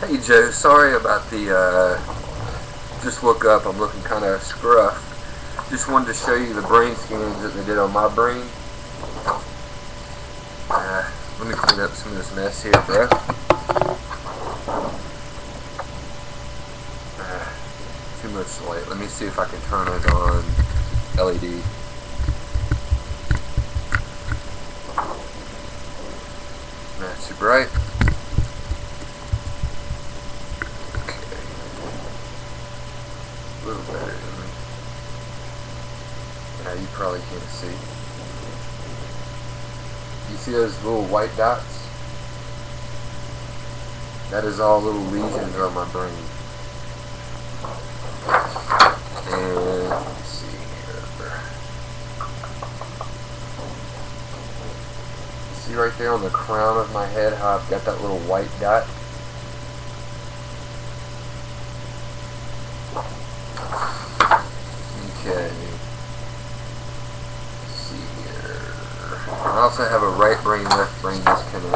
Hey Joe, sorry about the, uh, just woke up, I'm looking kind of scruffed. Just wanted to show you the brain scans that they did on my brain. Uh, let me clean up some of this mess here, bro. Uh, too much light. Let me see if I can turn it on LED. Not too bright. A little better than me. Yeah, you probably can't see. You see those little white dots? That is all little lesions on my brain. And see. See right there on the crown of my head how I've got that little white dot? Okay. Let's see here. I also have a right brain, left brain disconnect.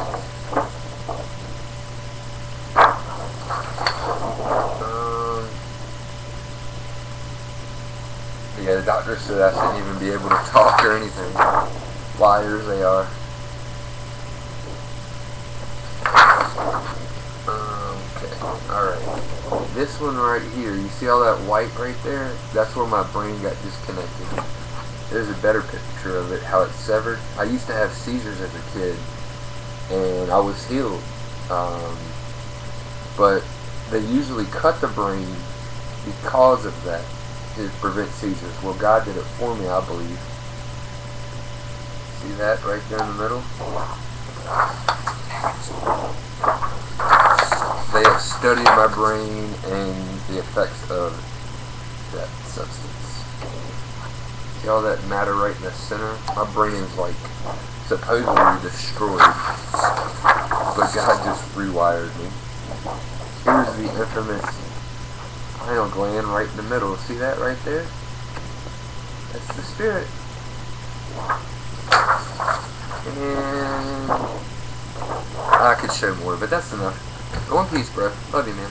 Um, yeah, the doctor said I shouldn't even be able to talk or anything. Liars they are. Okay, alright. This one right here, you see all that white right there? That's where my brain got disconnected. There's a better picture of it, how it's severed. I used to have seizures as a kid, and I was healed. Um, but they usually cut the brain because of that, to prevent seizures. Well, God did it for me, I believe. See that right there in the middle? They have studied my brain and the effects of that substance. All that matter right in the center? My brain is like supposedly destroyed, but God just rewired me. Here's the infamous pineal gland right in the middle. See that right there? That's the spirit. And I could show more, but that's enough. In peace, bro. Love you, man.